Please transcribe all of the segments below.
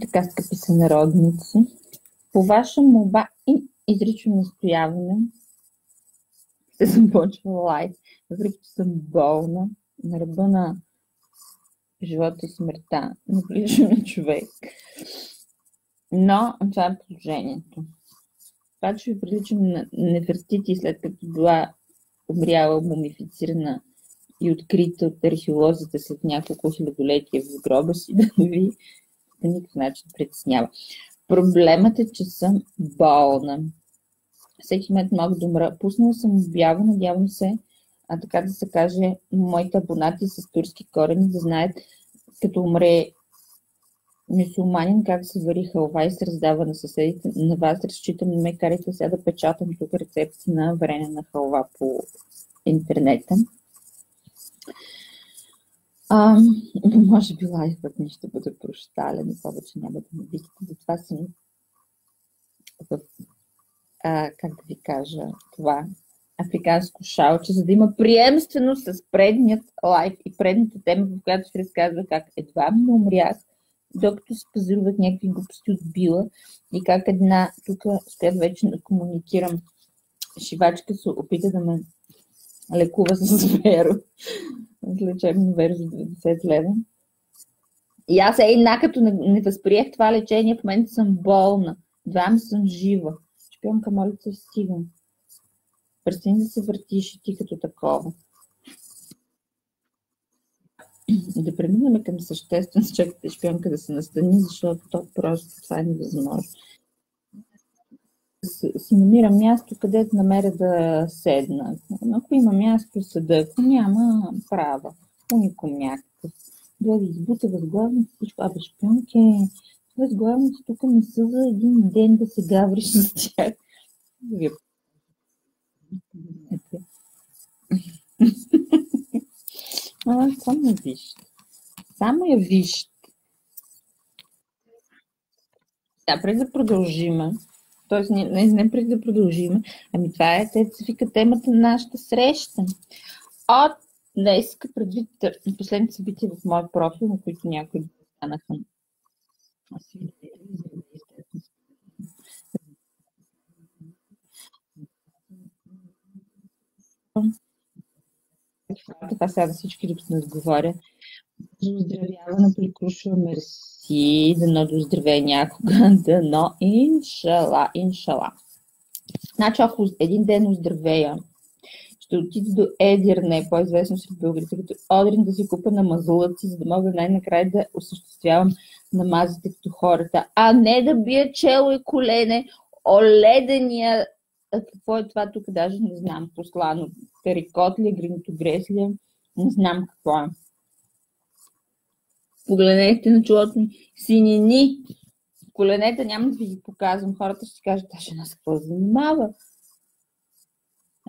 Така, скъпи сънародници, по ваша молба и изрично настояване се започва лайф, въпреки че съм болна, на ръба на живота и смъртта, на човек. Но това е положението. Това, че ви приличам на Нефертити, след като била умряла, мумифицирана и открита от археолозите след няколко хилядолетия в гроба си, да ви по никакъв начин притеснява. Проблемът е, че съм болна. Всеки момент мога да умра. Пуснала съм обява, надявам се, а така да се каже, моите абонати с турски корени да знаят, като умре мюсюлманин, как се вари халва и се раздава на съседите. На вас разчитам, не ме карайте сега да печатам тук рецепти на варене на халва по интернета. А, може би лайфът ми ще бъде прощален и повече няма да ме видите. Затова съм в, а, как да ви кажа, това африканско шалче, за да има приемствено с предният лайф и предната тема, в която ви разказва как едва ми умрях, докато се пазаруват някакви глупости от била и как една, тук, с която вече не комуникирам, шивачка се опита да ме лекува с веро с лечебно веро за 90 лева. И аз една, като не, не възприех това лечение, в момента съм болна. Два ми съм жива. Шпионка, моля се, стигам. Престани да се въртиш и ти като такова. Да преминем към съществен, чакате шпионка да се настани, защото то просто това е невъзможно. Си намирам място, където намеря да седна. Ако има място, седа. Ако няма, права. Уникум някакъв. Да избута възглавници, всичко. Абе, шпионки, възглавници тук не са за един ден да се гавриш с тях. Вие а, само вижте. Само я вижте. Да, преди да продължиме, т.е. Не, не преди да продължим, ами това е, те се вика темата на нашата среща. От днес, предвид последните събития в моят профил, на които някои станаха това сега да всички докато не отговоря. Оздравяване приключва мерси, дано да оздравее някога, дано. Иншала, иншала. Значи, ако един ден оздравея, ще отида до Едирне, по-известно сред българите, като Одрин да си купа на мазлъци, за да мога най-накрая да осъществявам намазите като хората, а не да бия чело и колене, оледения, какво е това тук, даже не знам, послано, тарикот ли, гринтогрес ли, не знам какво е. Погледнете на чулото ми. Синини. Коленете няма да ви ги показвам. Хората ще кажат, тази жена с какво занимава.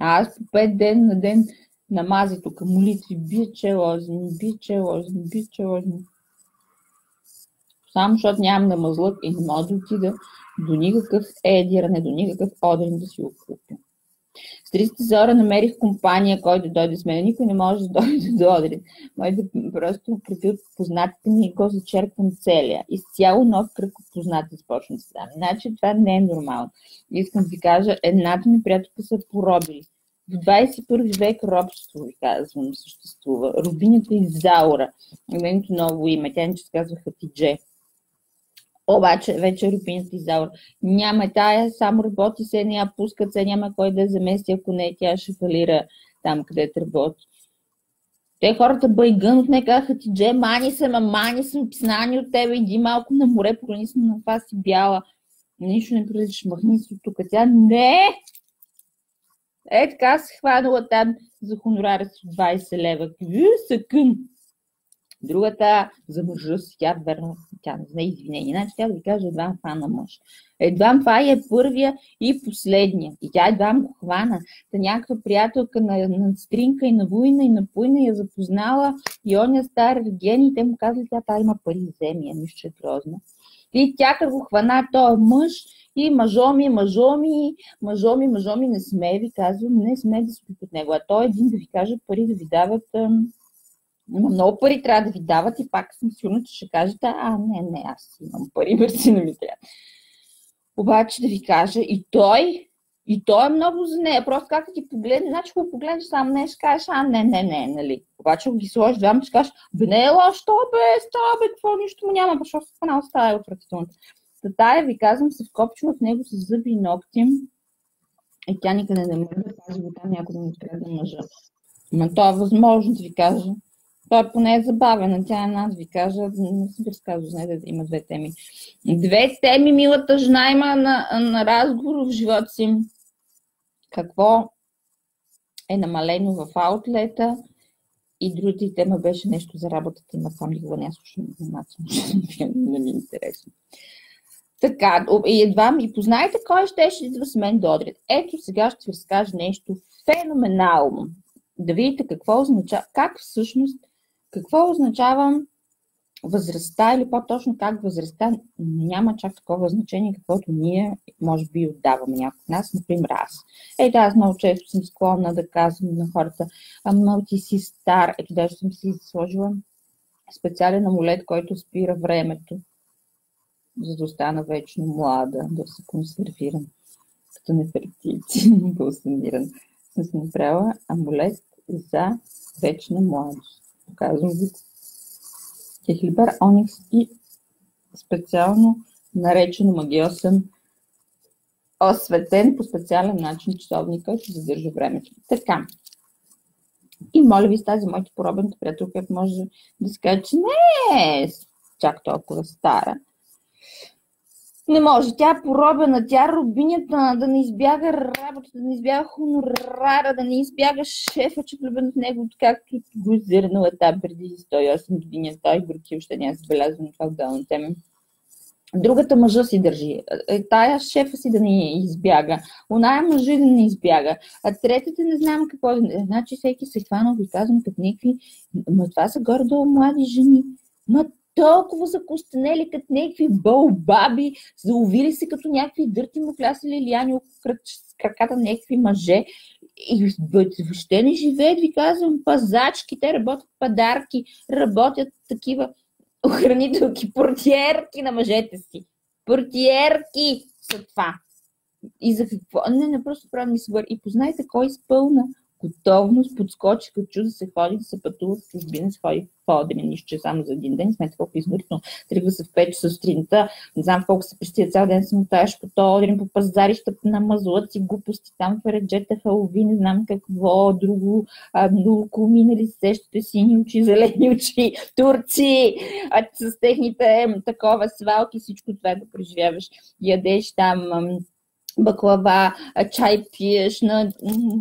А аз по пет ден на ден намази тук молитви, биче лозни, биче лозни, биче лозни. Само защото нямам на мазлък и не мога да отида до никакъв едиране, до никакъв одрин да си го купя. С 30 зора намерих компания, който дойде с мен. Никой не може да дойде до Одрин. Моите просто от познатите ми го зачерпвам целия. Изцяло нов кръг от познати започна да стане. Значи това не е нормално. Искам да ви кажа, едната ми приятелка са поробили. В 21 век робство, ви казвам, съществува. Рубинята Изаура. Нейното ново име. Тя не се казва Хатидже. Обаче вече Рупински Изаура няма тая, само работи се, не я пускат се, няма кой да замести, ако не тя ще фалира там, където работи. Те хората байгън от не казаха ти, Дже, мани се, ма мани съм писнани от тебе, иди малко на море, прони съм на това си бяла. Нищо не приличаш, махни се от тук. Тя не! Е, така се хванала там за хонорара си 20 лева. Кви се към. Другата за мъжа си, тя верно, тя не знае извинение. Значи тя да ви каже едва това на мъж. Едва това е първия и последния. И тя едва го хвана. Та някаква приятелка на, на стринка и на война и на пуйна я запознала и он я стар реген и те му казали, тя та има пари земя, нищо че е грозно. И тя го хвана, той е мъж и мъжо ми, мъжо ми, мъжо ми, мъжо ми, не сме, ви казвам, не сме да спи под него. А той един да ви каже пари да ви дават има много пари трябва да ви дават и пак съм сигурна, че ще кажете, а не, не, аз имам пари, мерси не ми трябва. Обаче да ви кажа, и той, и той е много за нея. Просто как ти погледне, значи ако погледнеш сам не, ще кажеш, а не, не, не, нали. Обаче ако ги сложиш двама, ще кажеш, бе не е лошо, бе, става, бе, какво нищо му няма, защото спана остава е отвратително. Та тая, ви казвам, се вкопчва в него с зъби и ногти. И тя никъде не може да пази го някой да му да мъжа. Но то е възможно да ви кажа. Той поне е забавен, тя е да ви кажа, не съм ви разказвала, знаете, да има две теми. Две теми милата жена има на, на разговор в живота си. Какво е намалено в аутлета и другата тема беше нещо за работата там никога не слушам внимателно, не ми е интересно. Така, и едва ми познаете кой ще ще идва с мен да одрят. Ето сега ще ви разкажа нещо феноменално. Да видите какво означава, как всъщност, какво означава възрастта или по-точно как възрастта няма чак такова значение, каквото ние може би отдаваме някой от нас, например аз. Ето аз много често съм склонна да казвам на хората, ама ти си стар. Ето даже съм си сложила специален амулет, който спира времето за да остана вечно млада, да се консервирам като нефертици, балсамиран. Съм направила амулет за вечна младост. Показвам ви Кехлибар Оникс и специално наречено магиосен осветен по специален начин часовник, който задържа времето. Така. И моля ви с тази моята поробената приятелка, може да каже, че не е чак толкова стара не може. Тя е поробена, тя е рубинята, да не избяга работа, да не избяга хонорара, да не избяга шефа, че влюбен от него, както го иззирнала там преди 108 години. Той горки още няма забелязвам това в отделна тема. Другата мъжа си държи. Е, тая шефа си да не избяга. Оная мъжа да не избяга. А третата не знам какво. Значи всеки се хвана, ви казвам, като някакви... Ма това са гордо млади жени. Ма толкова закостенели като някакви бълбаби, заувили се като някакви дърти му плясали лияни с краката на някакви мъже. И въобще не живеят, ви казвам, пазачки, те работят падарки, работят такива охранителки, портиерки на мъжете си. Портиерки са това. И за какво? Не, не просто правя ми се И познайте кой изпълна готовност, подскочи, като чу да се ходи, да се пътува в чужбина, се ходи в да нищо, само за един ден, смете колко изморително. Тръгва се в 5 часа сутринта, не знам колко се пристига цял ден, се мутаеш по то, по пазарища, на мазлът глупости, там в реджета, халови, не знам какво, друго, много минали сещате сини очи, зелени очи, турци, а, с техните такова свалки, всичко това да преживяваш. Ядеш там баклава, чай пиеш, на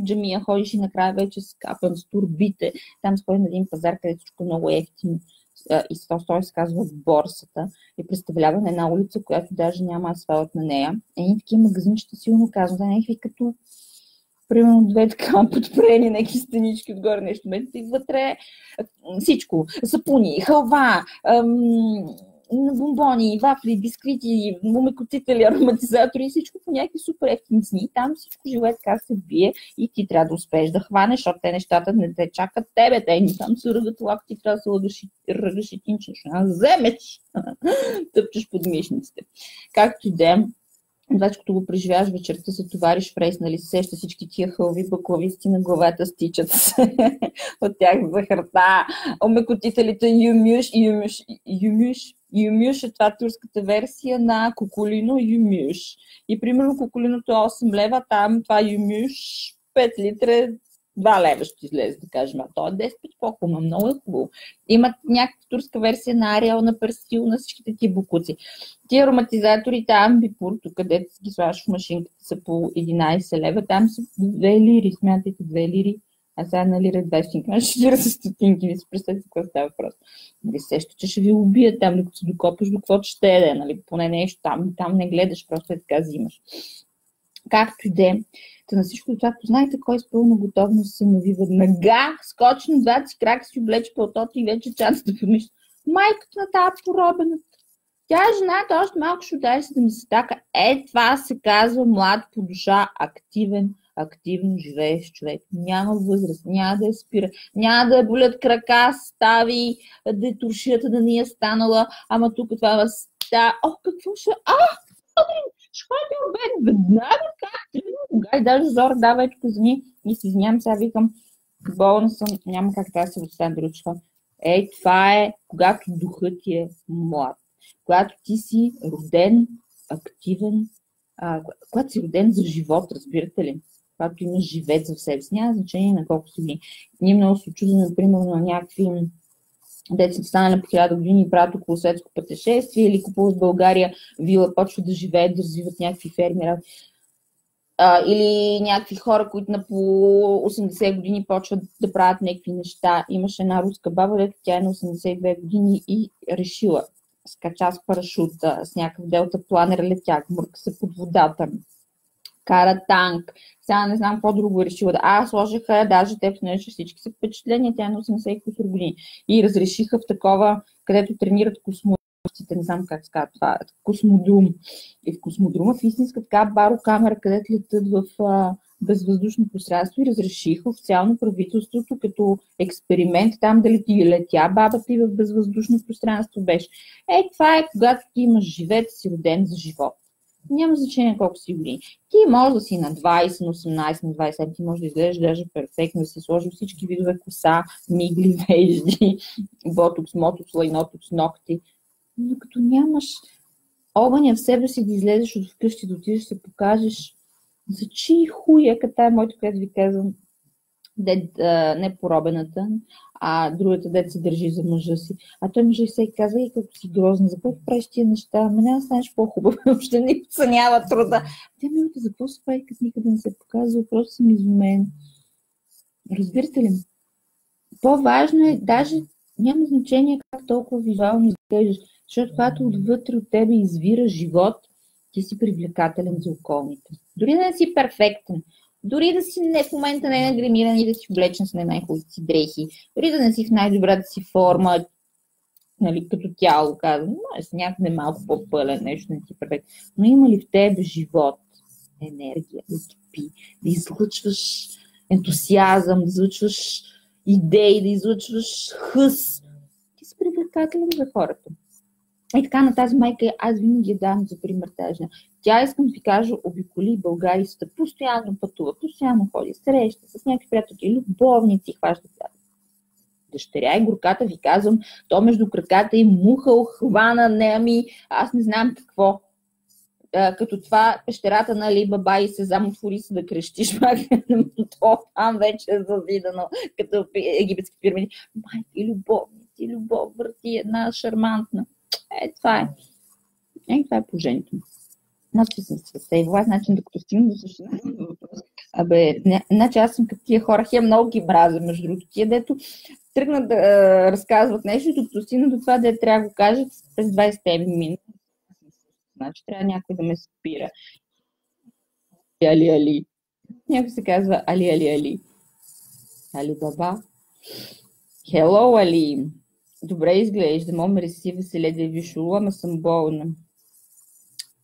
джамия ходиш и накрая вече с капан с турбите. Там сходи на един пазар, където всичко е много ефтино и той се казва борсата и представлява на една улица, която даже няма асфалт на нея. Едни такива магазинчета силно казват, някакви като примерно две така подпрени, някакви стенички отгоре, нещо, и вътре всичко, сапуни, халва, ам, на бомбони, вафли, бисквити, мумекотители, ароматизатори и всичко по някакви супер ефтини цени. Там всичко живее така се бие и ти трябва да успееш да хванеш, защото те нещата не те чакат тебе. Те ни там се ръгат лак, ти трябва да се ръгаш и тинчеш. Вземеш! Тъпчеш под мишниците. Както и да е, Значи, като го преживяваш вечерта, се товариш в рейс, нали, сеща всички тия хълви, баклависти на главата стичат от тях захарта, омекотителите юмюш, юмюш, юмюш, юмюш е това турската версия на кукулино юмюш. И примерно кукулиното е 8 лева, там това юмюш 5 литра 2 лева ще излезе, да кажем. А то е 10 пъти по-хубаво, много е хубаво. Имат някаква турска версия на Ариал, на Персил, на всичките ти букуци. Ти ароматизатори, там бипур, тук където ги слагаш в машинката, са по 11 лева, там са 2 лири, смятайте 2 лири. А сега на лира 20 стотинки, на 40 стотинки, ви се представете какво става въпрос. Ви сеща, че ще ви убият там, докато се докопаш до каквото ще е, нали? поне нещо там, там не гледаш, просто е така взимаш. Както и де, Та на всичко това познайте кой с пълна готовност се нави веднага, скочи на двата си крака, си облече пълтото и вече чанса да помисля. Майката на тази поробената. Тя е жената, още малко ще ми се така. Е, това се казва млад по душа, активен, активно живееш човек. Няма възраст, няма да я спира, няма да я болят крака, стави, да туршията да ни е станала, ама тук това вас... Да, о, какво ще... А, ще ходи обед веднага, как кога и даже Зор да вече позвани и си знам, сега викам, болна съм, няма как да се остане дручка. Ей, това е, когато духът ти е млад. Когато ти си роден, активен, а, когато си роден за живот, разбирате ли? Когато имаш живец в себе си, няма значение на колко си години. Ние много се чудим, например, на някакви деца станали по хиляда години и правят около светско пътешествие или купуват в България вила, почват да живеят, да развиват някакви ферми. А, или някакви хора, които на по 80 години почват да правят някакви неща. Имаше една руска баба, дето тя е на 82 години и решила скача с парашута, с някакъв делта планер летя, мърка се под водата, кара танк. Сега не знам какво друго е решила да. А, сложиха, даже те понеже всички са впечатления, тя е на 80 години. И разрешиха в такова, където тренират космонавтите, не знам как се казва това, космодрум. И в космодрума в истинска така барокамера, където летат в безвъздушно пространство и разрешиха официално правителството като експеримент там да лети летя бабата и в безвъздушно пространство беше. Е, това е когато ти имаш живец, си роден за живот. Няма значение колко си години. Ти може да си на 20, на 18, на 27, ти може да изглеждаш даже перфектно, да си сложи всички видове коса, мигли, вежди, ботокс, мотокс, лайнотокс, ногти. Но като нямаш огъня в себе си да излезеш от вкъщи, да отидеш да се покажеш, за чи хуя, като е моето, което ви казвам, дед, а, не поробената, а другата дет се държи за мъжа си. А той мъжа се казва, и като си грозна, за какво правиш тия неща? Ама няма станеш по-хубав, въобще не оценява труда. Те ми за какво се прави, като никъде не се показва, просто съм изумен. Разбирате ли? По-важно е, даже няма значение как толкова визуално изглеждаш, защото когато отвътре от тебе извира живот, ти си привлекателен за околните. Дори да не си перфектен, дори да си не в момента не е нагремиран и да си облечен с не най-хубавите си дрехи, дори да не си в най-добрата си форма, нали, като тяло, казвам, но с някъде малко по-пълен, нещо не ти перфект. Но има ли в тебе живот, енергия, да кипи, да излъчваш ентусиазъм, да излъчваш идеи, да излъчваш хъс, ти си привлекателен за хората. И така на тази майка аз винаги я давам за пример тази Тя, искам да ви кажа, обиколи България, постоянно пътува, постоянно ходи, среща с някакви приятели, любовници, хваща дъщеря и горката ви казвам, то между краката и муха, охвана, не ами, аз не знам какво. А, като това пещерата на Али Баба и се замотвори се да крещиш, то там вече е завидано, като египетски фирми. Майки, любовници, любов, върти една шармантна. Е, това е. Е, това е положението. Значи съм се сейвала, значи докато стигна до същината въпрос. Абе, значи аз съм като тия хора, хем много ги браза, между другото. Тия, дето тръгнат да е, разказват нещо, докато стигна до това, да трябва да го кажат през 20 минути. Значи трябва някой да ме спира. Али, али. Някой се казва Али, али, али. Али баба. Hello, Али. Добре изглежда, мога мерси, веселе да ви шула, ама съм болна.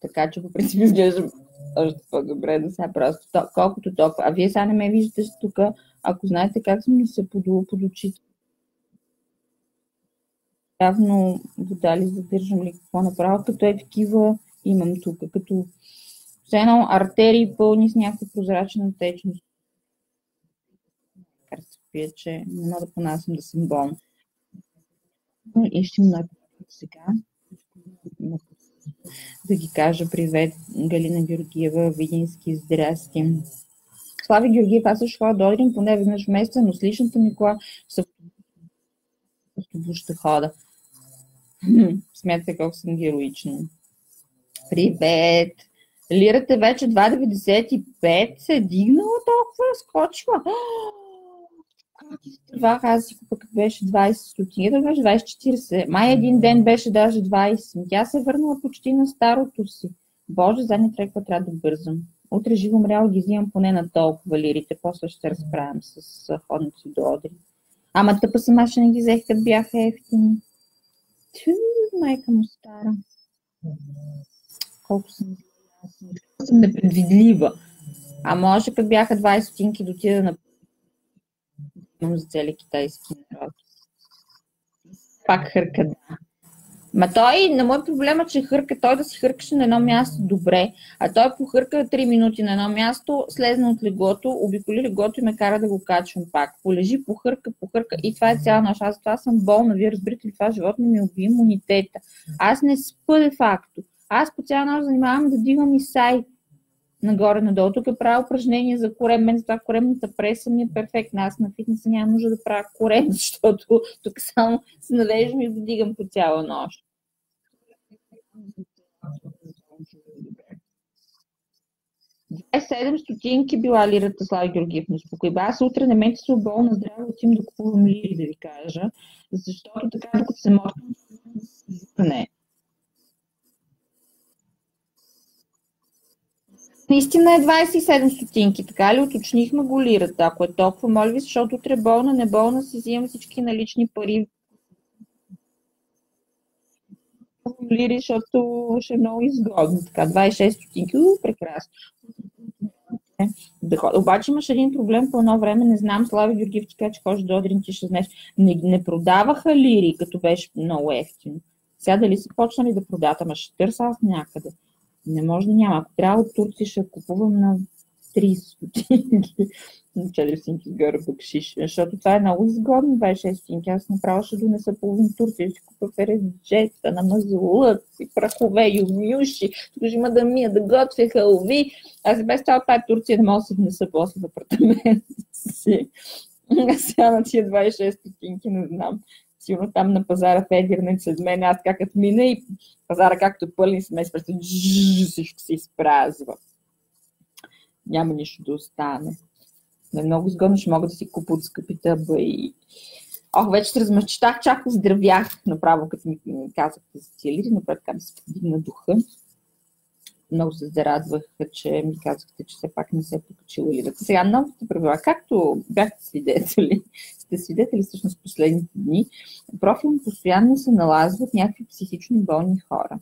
Така че по принцип изглеждам още по-добре да сега просто то, колкото толкова. А вие сега не ме виждате тук, ако знаете как съм ми се подула под очите. Явно вода ли задържам ли какво направо, като е такива имам тук, като все едно артерии пълни с някаква прозрачна течност. Пие, че не мога да понасям да съм болна и ще много сега да ги кажа привет Галина Георгиева, Видински, здрасти. Слави Георгиев, аз също ходя до Одрин поне веднъж в месеца, но с личната ми кола в автобус ще хода. Смятате колко съм героична. Привет! Лирата вече 2,95 се е дигнала толкова, скочила. Това аз си купа като беше 20 стотинки, да беше 20-40. Май един ден беше даже 20. Тя се е върнала почти на старото си. Боже, задния треква трябва да бързам. Утре живо мрял ги взимам поне на толкова лирите, после ще разправям с ходници до Одри. Ама тъпа сама ще не ги взех, като бяха ефтини. Тю, майка му стара. Колко съм, съм непредвидлива. А може като бяха 20 стотинки да отида на за цели китайски народ. Пак хърка, да. Ма той, на мой проблема, е, че хърка, той да си хъркаше на едно място добре, а той похърка 3 минути на едно място, слезна от леглото, обиколи леглото и ме кара да го качвам пак. Полежи, похърка, похърка и това е цяла нощ. Аз това съм болна, вие разбирате ли, това животно ми уби имунитета. Аз не спа де факто. Аз по цяла нощ занимавам да дигам и сай нагоре-надолу. Тук е правя упражнение за корем. Мен за това коремната преса ми е перфектна. Аз на фитнеса няма нужда да правя корем, защото тук само се навеждам и го дигам по цяла нощ. 27 стотинки била лирата Слави Георгиев. Не спокой. Аз утре на мен се болна здраво отивам да купувам лири, да ви кажа. Защото така, докато се мога, не. Наистина е 27 стотинки, така ли? Уточнихме го лирата. Ако е толкова, моля ви, защото утре болна, не болна, си взимам всички налични пари. Лири, защото ще е много изгодно. Така, 26 стотинки. У, прекрасно. Обаче имаш един проблем по едно време, не знам, Слави Георгиев ти че хожда до Одрин, ти ще знаеш. Не, не продаваха лири, като беше много ефтино. Сега дали са почнали да продават, ама ще търся аз някъде. Не може да няма. Ако трябва от Турция, ще купувам на 30 стотинки. 4 стотинки горе бъкшиш. Защото това е много изгодно, 26 стотинки. Аз направо ще донеса половин Турция, ще купа фереджета, на мазулът и прахове, юмюши. Тук ще има да мия, да готвя халви. Аз без цяла тази Турция не мога да се внеса после в апартамента си. Сега на тия 26 стотинки не знам сигурно там на пазара Федернет след мен, аз как като мина и пазара както пълни смес, всичко се изпразва. Няма нищо да остане. Не е много изгодно, ще мога да си купа от скъпите и Ох, вече се размъчетах, чак здравях направо, като ми казахте за целите, направо така ми се подигна духа. Много се зарадвах, че ми казахте, че все пак не се е покачила лидата. Сега новите правила, както бяхте свидетели, сте свидетели всъщност последните дни, профилно постоянно се налазват някакви психично болни хора.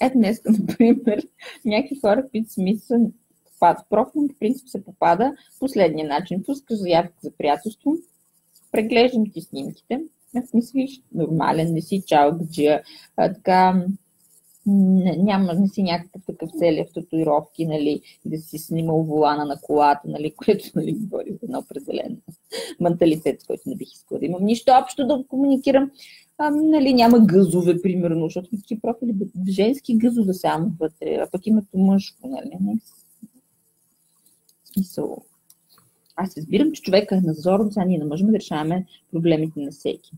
Ето днес, например, някакви хора, които смисъл попадат. Профилно по принцип се попада последния начин. Пускаш заявка за приятелство, преглеждам ти снимките, в смисъл, нормален, не си чалгаджия, така, няма, не си някакъв такъв цели в татуировки, нали, да си снимал волана на колата, нали, което нали, говори за едно определен менталитет, който не бих искала да имам нищо общо да комуникирам. А, нали, няма гъзове, примерно, защото такива профили, женски гъзове само вътре, а пък името мъжко, нали, не смисъл. Аз разбирам, че човека е назорен, сега ние не можем да решаваме проблемите на всеки.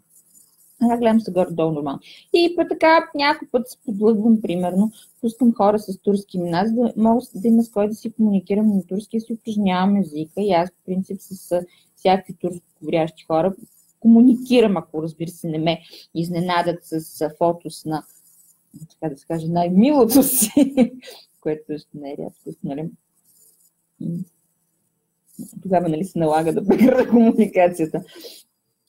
Аз гледам се горе-долу нормално. И по така някой път се подлъгвам, примерно, пускам хора с турски имена, за да мога да има с кой да си комуникирам на турски, да си упражнявам езика и аз, по принцип, с всякакви турско говорящи хора комуникирам, ако разбира се не ме изненадат с фотос на, така да се каже, най-милото си, което също не е рядко, нали? Тогава нали, се налага да прекара комуникацията.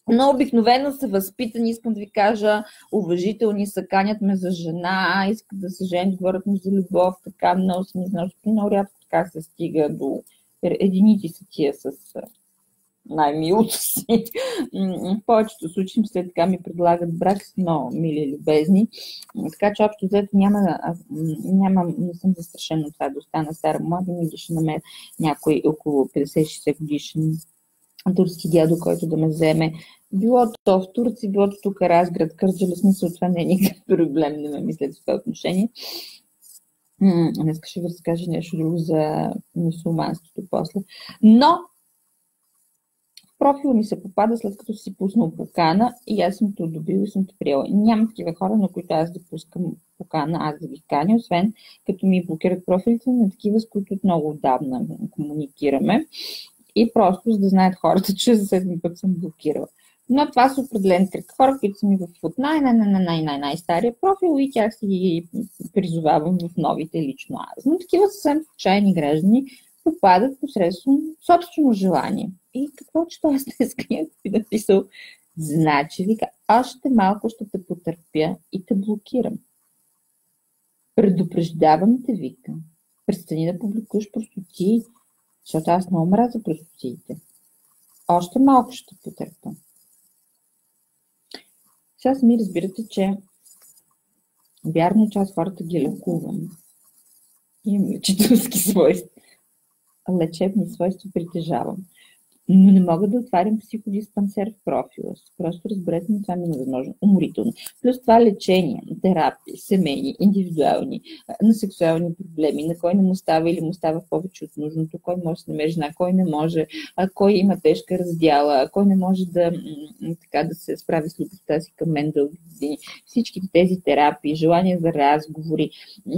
Но обикновено са възпитани, искам да ви кажа, уважителни са, канят ме за жена, искат да се женят, говорят ми за любов, така много си не знам, много рядко така се стига до единици са тия с най-милото си. В повечето случаи след така ми предлагат брак с много мили и любезни. Така че общо взето няма, няма, не съм застрашена от това да остана стара млада, ми ще намеря някой около 50-60 годишен турски дядо, който да ме вземе. Било то в Турция, било то тук Разград, Кърджали, смисъл това не е никакъв проблем, не ме мисля в това отношение. Днес ще ви разкажа нещо друго за мусулманството после. Но профила ми се попада след като си пуснал покана и аз съм те одобрила и съм те приела. Няма такива хора, на които аз да пускам покана, аз да ги каня, освен като ми блокират профилите на такива, с които много отдавна комуникираме. И просто за да знаят хората, че за седми път съм блокирала. Но това са определен трик. Хора, които са ми в от най-най-най-най-най-стария профил и тях си ги призовавам в новите лично аз. Но такива съвсем случайни граждани попадат посредством собствено желание. И какво че това днес някой би написал? Значи, вика, още малко ще те потърпя и те блокирам. Предупреждавам те, вика. Престани да публикуваш простоти, Защото аз много мразя простотиите. Още малко ще потърпя. Сега сами разбирате, че вярно е, че аз хората ги лекувам. Имам лечителски свойства. Лечебни свойства притежавам но не мога да отварям психодиспансер в профила си. Просто разберете ми, това ми е невъзможно. Уморително. Плюс това лечение, терапии, семейни, индивидуални, на сексуални проблеми, на кой не му става или му става повече от нужното, кой може да намери жена, кой не може, кой има тежка раздяла, кой не може да, така, да се справи с любовта си към мен дълги години. Всички тези терапии, желание за разговори,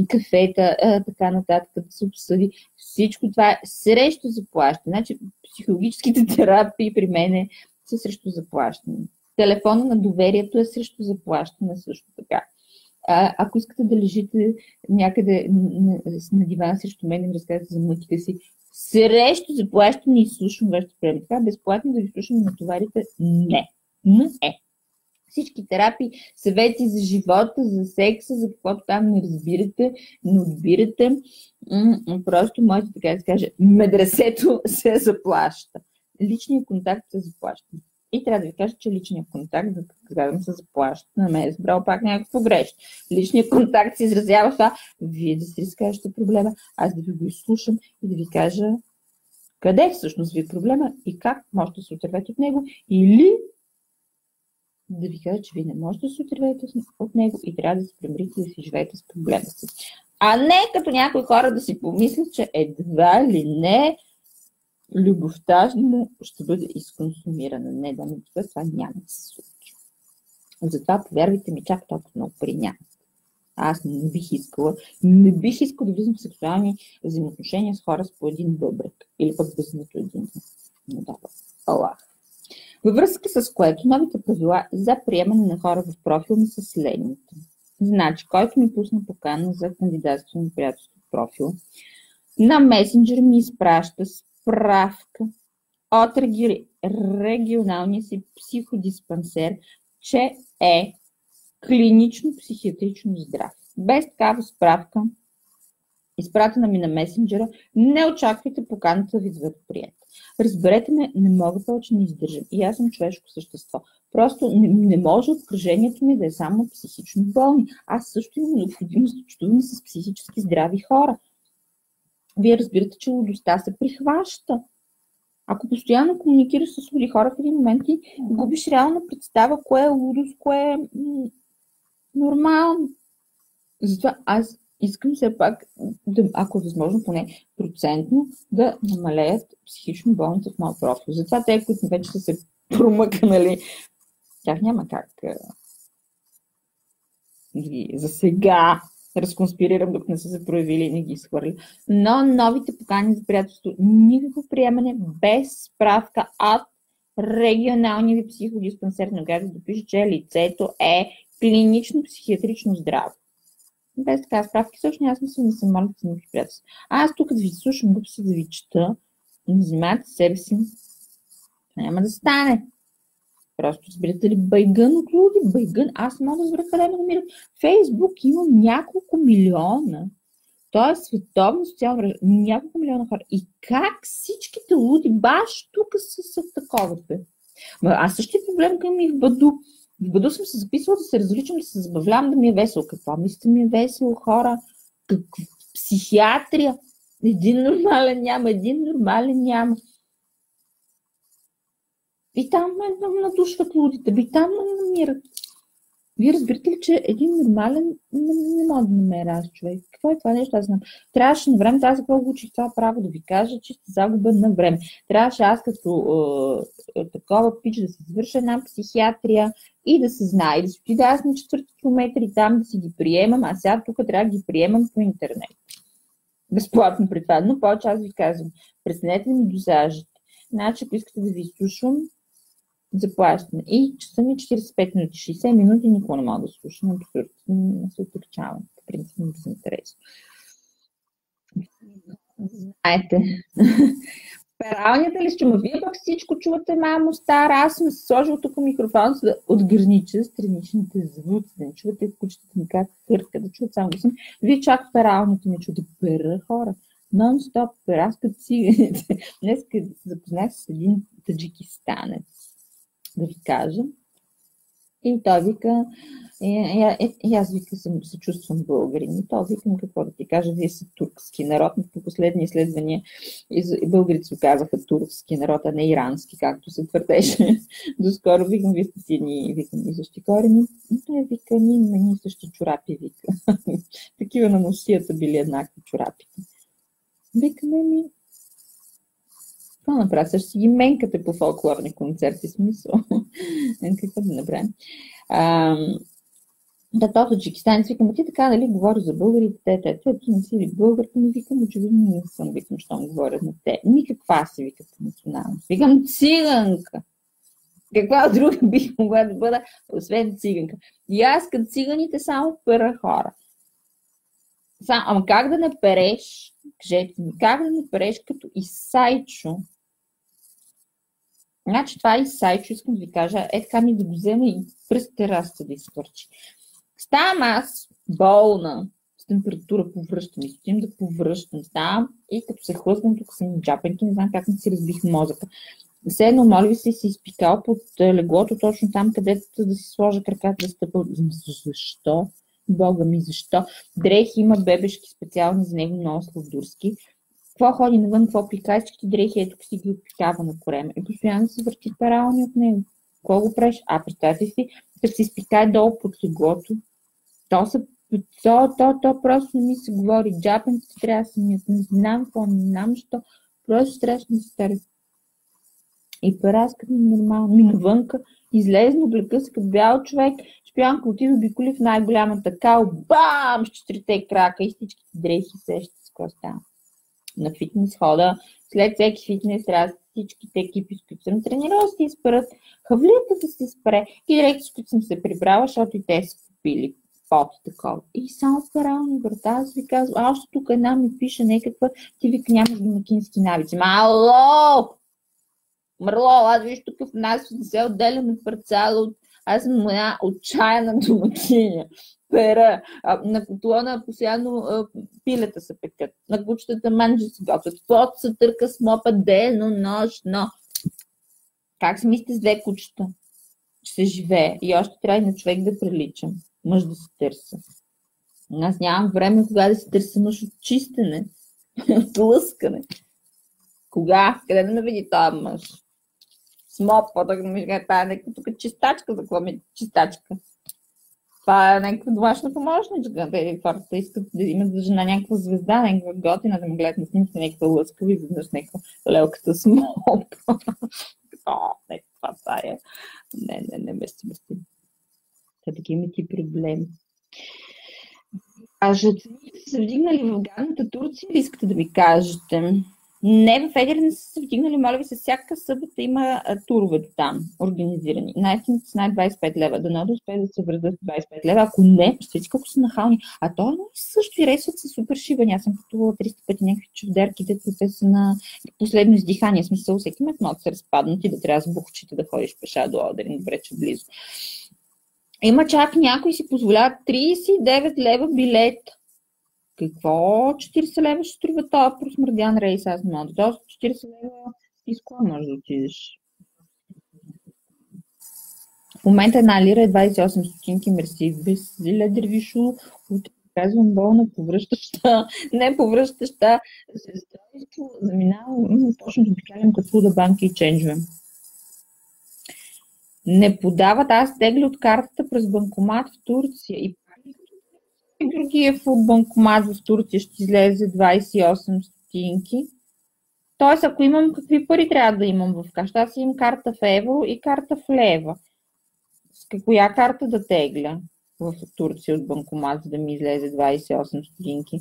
кафета, така нататък, да се обсъди. Всичко това е срещу заплащане. Значи, психологическите терапии при мен са срещу заплащане. Телефона на доверието е срещу заплащане също така. А, ако искате да лежите някъде на, дивана срещу мен и ми разказвате за мъките си, срещу заплащане и слушам вашето време. Това безплатно да ви слушам на товарите? Не. Не. Всички терапии, съвети за живота, за секса, за каквото там не разбирате, не отбирате. Просто можете така да се каже, медресето се заплаща. Личният контакт се заплаща. И трябва да ви кажа, че личният контакт, да казвам, се заплаща. На мен е избрал пак някакво грешно. Личният контакт се изразява това, вие да си разкажете проблема, аз да ви го изслушам и да ви кажа къде всъщност ви е проблема и как можете да се отървете от него или да ви кажа, че вие не можете да се отървете от него и трябва да се примирите да си живеете с проблема си. А не като някои хора да си помислят, че едва ли не любовта му ще бъде изконсумирана. Не, да не това, няма да се случи. Затова, повярвайте ми, чак толкова много пари няма. Аз не бих искала, не бих искала да влизам в сексуални взаимоотношения с хора с по един бъбрек. Или пък без нито един. Не дава. Аллах. Във връзка с което новите правила за приемане на хора в профил ми са следните. Значи, който ми пусна покана за кандидатство на приятелство профил, на месенджер ми изпраща справка от регионалния си психодиспансер, че е клинично психиатрично здрав. Без такава справка, изпратена ми на месенджера, не очаквайте поканата ви да прият. Разберете ме, не мога повече не издържам. И аз съм човешко същество. Просто не, не може обкръжението ми да е само психично болни. Аз също имам необходимост да чувам с психически здрави хора. Вие разбирате, че лудостта се прихваща. Ако постоянно комуникираш с луди хора в един момент ти губиш реална представа кое е лудост, кое е м- нормално. Затова аз искам все пак, да, ако е възможно поне процентно, да намалеят психично болните в моят профил. Затова те, които вече са се промъкнали, тях няма как за сега разконспирирам, докато не са се проявили и не ги изхвърли. Но новите покани за приятелство, никакво приемане без справка от регионалния ви психодиспансер, на да допише, че лицето е клинично психиатрично здраво без така справки, също аз мисля да се моля за никакви приятелства. Аз тук да ви слушам глупости да ви чета, не занимавате себе си, няма да стане. Просто разбирате ли байгън от луди, байгън. Аз не мога да разбера къде ме намират. Фейсбук има няколко милиона. Той е световно социално мрежа. Няколко милиона хора. И как всичките луди баш тук са, са такова. Аз същия проблем към и в Баду. В бъду съм се записвала да се различам, да се забавлявам, да ми е весело. Какво мислите ми е весело, хора? Как... Психиатрия. Един нормален няма, един нормален няма. И там ме надушват лудите, би там ме намират. Вие разбирате ли, че един нормален не, не мога да намеря аз човек? Какво е това нещо? Аз знам. Трябваше на време, аз какво учих това право да ви кажа, че сте загуба на време. Трябваше аз като е, е, такова пич да се завърша една психиатрия и да се знае. И да си отида аз на четвърти километър и там да си ги приемам, а сега тук трябва да ги приемам по интернет. Безплатно при това. Но повече аз ви казвам, престанете да ми дозажите. Значи, ако искате да ви изслушвам, заплащане. И часа ми 45 минути, 60 минути никога не мога да слушам. Абсолютно не се отричавам. Принцип не се интересува. Знаете. Пералнята ли чума? Вие пък всичко чувате, мамо, стара. Аз съм сложил тук микрофон, за да отгранича страничните звуци, да не чувате кучетата ми как хърка, да чуват само съм. Вие чак пералнята ми чувате. Пера хора. нон-стоп разкат циганите. Днес се запознах с един таджикистанец, да ви кажа. И той вика, и, и, и, аз вика, съм, се чувствам българин. И той викам, какво да ти кажа, вие сте турски народ. По последни изследвания и българите се оказаха турски народ, а не ирански, както се твърдеше. Доскоро викам, вие сте си викам, и същи корени. И той вика, ние имаме ни същи чорапи, вика. Такива на носията били еднакви чорапите. Викаме ми, какво направя? Също си ги менкате по фолклорни концерти, смисъл. Какво да направим? Да, то таджикистанец викам, ти така, нали, говори за българите, те, те, те, ти не си ли българка, ми викам, очевидно не съм, викам, щом говорят на те. Ми каква си, викат по националност? Викам, циганка. Каква друга бих могла да бъда, освен циганка? И аз като циганите само пера хора. Сам, ама как да не переш, кажете ми, как да не переш като Исайчо? Значи това е Исайчо, искам да ви кажа, е така ми да го взема и през терасата да изтърчи. Ставам аз болна с температура повръщам и стоим да повръщам. Ставам и като се хлъзнам, тук съм джапенки, не знам как не си разбих мозъка. Все едно, моля ви се, си изпикал под леглото, точно там, където да си сложа краката да стъпа. Защо? Бога ми, защо? Дрехи има бебешки специални за него, много сладурски. Какво ходи навън, какво пика, всички дрехи, ето си ги опикава на корема. И постоянно се върти парални от него. Какво го правиш? А, представете си, като се изпикае долу под леглото, то, са, то, то, то просто не ми се говори. Джапанците трябва да се ми не знам какво, не знам, що. Просто страшно стари. И параската ми нормално. Ми навънка, излезна, облека се като бял човек, шпионка отида обиколи в най-голямата кал, бам, с четирите крака и всичките дрехи сещат с какво става. На фитнес хода, след всеки фитнес трябва всичките екипи, с които съм тренирала, си изпарат, хавлията да се спре и директно с които съм се прибрала, защото и те са попили пот такова. И само парални врата, аз ви казвам, още тук една ми пише някаква, ти вика нямаш домакински навици. Мало! Мърло, аз виж тук в нас не се отделяме парцала от аз съм една отчаяна домакиня. Пера. А, на котлона постоянно а, пилета се пекат. На кучетата манджи се готвят. Пот се търка с мопа дено, нощно. Как си мислите с две кучета? Че се живее. И още трябва на човек да приличам мъж да се търся. Аз нямам време кога да се търся мъж от чистене, от лъскане. Кога? Къде да ме види този мъж? С мопа, да ми каже, това е тук чистачка, за какво ми е чистачка? Това е някаква домашна помощничка. Те хората искат да имат за жена някаква звезда, някаква готина, да му гледат на снимки, някаква лъскава и някаква лелката с моп. О, не, това е. Не, не, не, мести, мести са такива ти проблеми. Кажат, са вдигнали в гадната Турция или искате да ви кажете? Не, в Едир не са се вдигнали, моля ви се, всяка събота има турове до там, организирани. Най-ефтината цена е 25 лева. Да да успее да се вързат 25 лева. Ако не, представете колко са нахални. А то но също и рейсът са супер шибани. Аз съм пътувала 300 пъти някакви чудерки, дето те са на последно издихание. Смисъл, всеки мет могат да се разпаднат и да трябва с бухчите да ходиш пеша до Одерин, добре, че близо. Има чак някой си позволяват 39 лева билет. Какво 40 лева ще струва този просмърдян рейс? Аз не мога. Тоест 40 лева и с кола можеш да отидеш. В момента една лира е 28 стотинки. Мерси. Без лиле дървишо. Казвам болна, повръщаща. Не повръщаща. Заминавам. Точно да обикалям като да банки и ченджвам не подават, аз тегля от картата през банкомат в Турция и другия в банкомат в Турция ще излезе 28 стотинки. Тоест, ако имам какви пари трябва да имам в каш, аз имам карта в евро и карта в лева. С коя карта да тегля в Турция от банкомат, за да ми излезе 28 стотинки?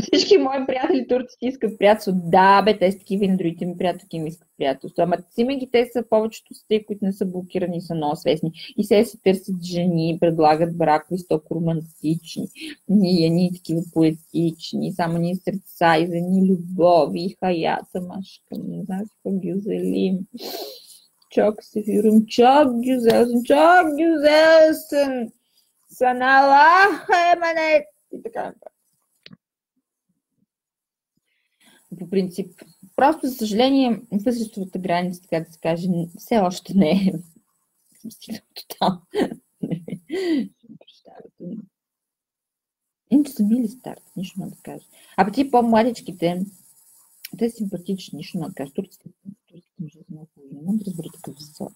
Всички мои приятели турци искат приятелство. Да, бе, те са такива и другите ми приятелки ми искат приятелство. Ама си ги те са повечето са те, които не са блокирани, са много свестни. И се се търсят жени, предлагат бракови, стоко романтични. Ние ни такива поетични, само ни сърца и за ни любови, хаята, машка, не знам какво ги озелим. Чок се фирум, чок гюзелсен, чок гюзелсен, саналах еманет и така нататък. По принцип. Просто, за съжаление, възрастовата граница, така да се каже, все още не е стигнал там. Иначе са мили старт, нищо не да кажа. А ти по-младичките, те са симпатични, нищо не да кажа. Турците, турците между много хубави. Не мога да разбера такъв взор.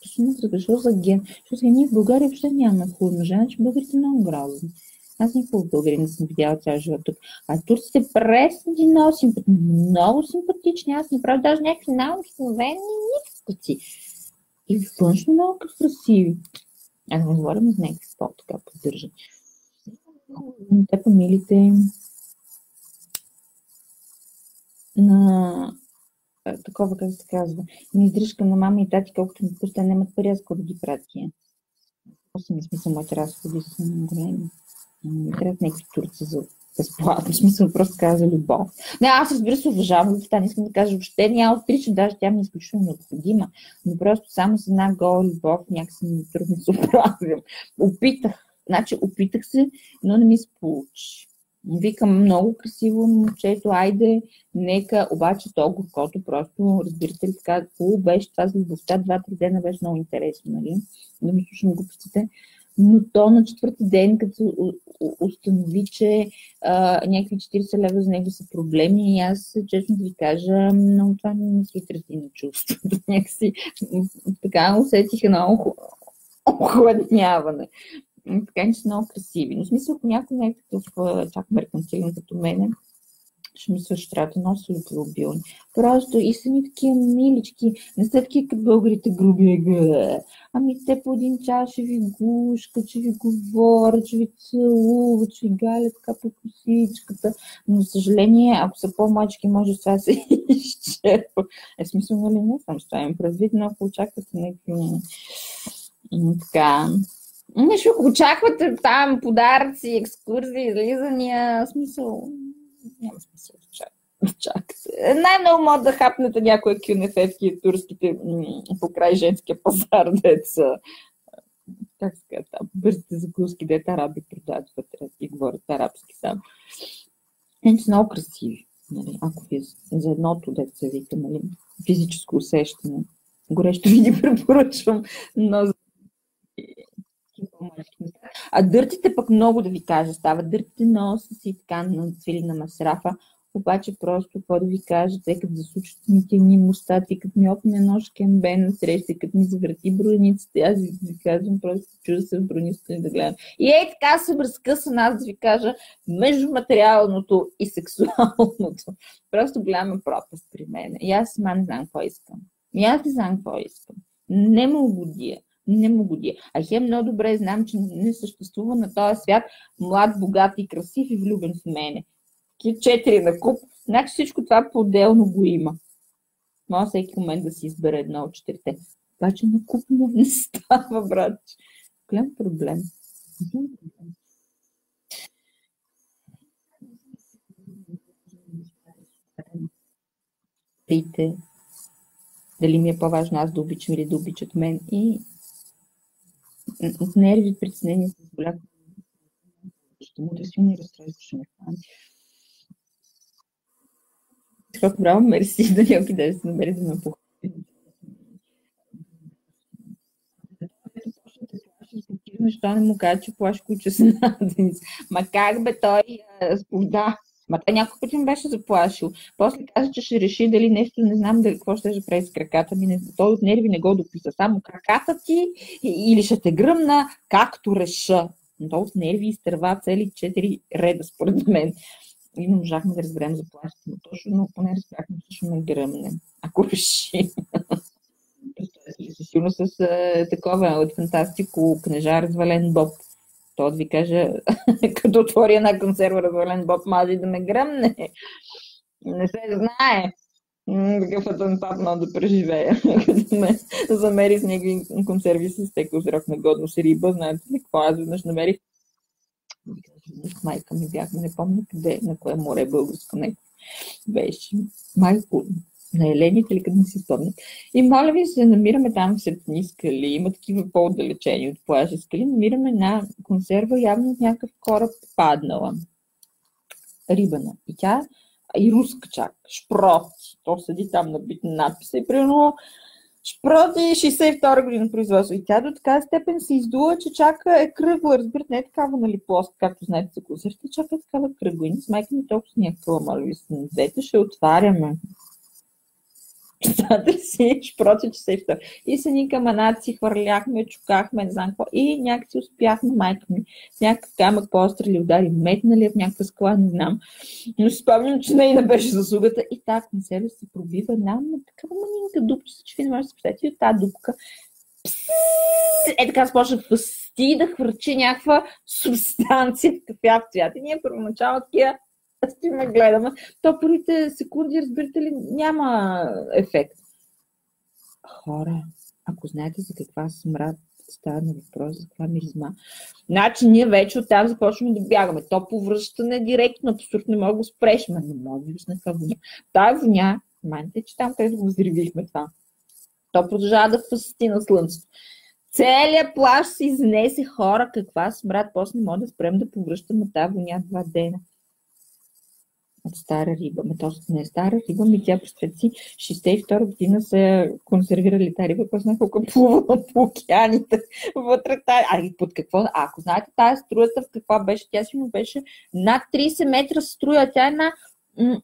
Просто не разбера, защо за ген. Защото ние в България въобще нямаме хубави мъже, значи българите много грозни. Аз никога в България не съм видяла цял живот тук. А турците пресни, симпат... много симпатични. Аз направя даже някакви най-обикновени нискоци. И външно много красиви. Аз не говорим за някакви по-така поддържани. Те фамилите на такова, как се казва, на издръжка на мама и тати, колкото ми пуста, нямат пари, аз да ги пратя. Просто ми смисъл, моите разходи са големи. Не трябват някакви турци за безплатно. В смисъл, просто каза любов. Не, аз разбира се, уважавам любовта, не искам да кажа въобще, няма отричам, даже тя ми е изключително необходима, но просто само с една гола любов някакси ми трудно се оправям. Опитах, значи опитах се, но не ми се получи. Викам много красиво момчето, айде, нека, обаче то горкото просто, разбирате ли така, беше това с любовта, два-три дена беше много интересно, нали? Да ми слушам глупостите но то на четвърти ден, като установи, че а, някакви 40 лева за него са проблеми, и аз, честно да ви кажа, много това не се отрази на чувството. Някакси така усетих едно охладняване. Така че са много красиви. Но в смисъл, ако някой не е такъв чак меркантилен като мене, ще ми също трябва да носи автомобилни. Просто и са ни такива милички, не са такива като българите груби. Ами те по един час ще ви гушкат, ще ви говорят, ще ви целуват, ще ви галят така по косичката. Но, съжаление, ако са по-мачки, може това се изчерпа. Е, смисъл, нали не съм ще им предвид, но ако очаквате някакви така, Нещо, ако очаквате там подаръци, екскурзии, излизания, смисъл, няма смисъл да чакате. Най-много може да хапнете някои кюнефетки турските покрай женския пазар, деца. Как се казва там? Бързите закуски, дете араби продават вътре и говорят арабски сам. Иначе много красиви. Нали? Ако ви за едното деца вика, нали? физическо усещане. Горещо ви ги препоръчвам, но а дъртите пък много да ви кажа става. Дъртите носа си така на цвили на масрафа. Обаче просто, какво да ви кажа, те като засучат ми тени мустаци, като ми опне нож кембен на среща, като ми завърти броницата, аз ви, ви казвам, просто чуда се в броницата да гледам. И ей така се разкъса аз да ви кажа, между материалното и сексуалното. Просто голяма пропаст при мен. И аз сама не знам какво искам. И аз не знам какво искам. Не му годия не му годи. А хем много добре знам, че не съществува на този свят млад, богат и красив и влюбен в мене. Такива четири на куп. Значи всичко това по-отделно го има. Може всеки момент да си избере едно от четирите. Обаче на куп не става, брат. Голям проблем. Пийте. Дали ми е по-важно аз да обичам или да обичат мен. И от нерви, притеснения с голямо ще му да си не разстройство, ще ме хване. Така, браво, мерси, да някой да се намери да ме похвали. Защо не му кажа, че плаши куче с наденица? Ма как бе той? Да, Ма той някой път ми беше заплашил. После каза, че ще реши дали нещо, не знам дали какво ще прави с краката ми. Той от нерви не го дописа. Само краката ти или ще те гръмна, както реша. Но той от нерви изтърва цели четири реда, според мен. И не можахме да разберем заплащането. Но точно, но поне разбрахме, че ще ме гръмне, ако реши. Сигурно с такова от фантастико книжа развален Боб то да ви кажа, като отвори една консерва развален боб, може да ме гръмне. Не се знае. Такъв атентат мога да преживея. Като ме замери с някакви консерви с теко срок на годност риба. Знаете ли какво? Аз веднъж намерих майка ми бяхме, не помня къде, на кое море българско не беше. Майко, на Елените или къде не си спомня. И моля ви се, намираме там в едни скали, има такива по-отдалечени от плажа скали, намираме една консерва, явно от някакъв кораб паднала. Рибана. И тя и руска чак, шпрот. То седи там на бит надписа и примерно Шпроти 62 година производство. И тя до така степен се издува, че чака е кръгла. Разбирате, не е такава, нали, плост, както знаете за кусаща, чака е такава кръгла. И с майка ми толкова някаква, моля ви, ще отваряме. Представете си, шпроти 62. И са ни каманаци, си хвърляхме, чукахме, не знам какво. И някакси успяхме, майка ми, някакъв камък по-острели удари, метнали в някаква скала, не знам. Но си спомням, че нейна беше заслугата. И така на себе се пробива една такава манинка дупчица, че ви не можете да се представите. И от тази дупка е така започна да фъсти, да хвърчи някаква субстанция в кафяв цвят. И ние първоначално такива си ме гледаме. То първите секунди, разбирате ли, няма ефект. Хора, ако знаете за каква смрад става на въпрос, за каква миризма. Значи ние вече оттам започваме да бягаме. То повръщане директно, абсурдно не мога да спреш, но не мога да на каква воня. Тая воня, майните, че там където го взривихме това, то продължава да фасти на слънцето. Целият плащ се изнесе хора, каква смрад, после не мога да спрем да повръщаме тази воня два дена от стара риба. Ме то не е стара риба, ми тя представете си, 62 година са консервирали тази риба, после колко е плувала по океаните вътре. Тази... А и под какво? А, ако знаете тази струята в каква беше, тя си му беше над 30 метра струя. Тя е една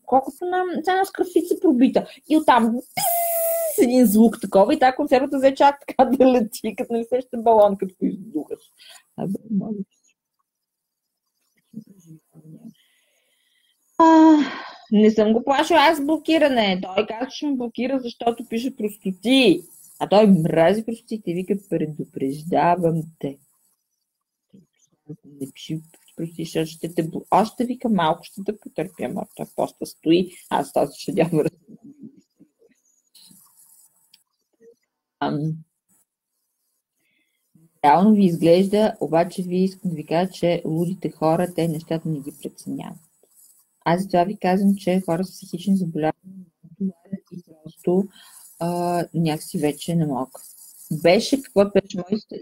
колкото на една скрафица пробита. И оттам с един звук такова и тази консервата взе чак така да лети, като нали сеща балон, като издухаш. Абе, моля Не съм го плашил аз блокиране. Той казва, че ме блокира, защото пише простоти. А той мрази простотите и вика, предупреждавам те. Не пиши простоти, защото ще те... Още вика, малко ще те потърпя, но той поста стои. Аз този ще дява Реално ви изглежда, обаче ви искам да ви кажа, че лудите хора, те нещата не ги преценяват. Аз за това ви казвам, че хора с психични заболявания и просто а, някакси вече не мога. Беше какво беше моето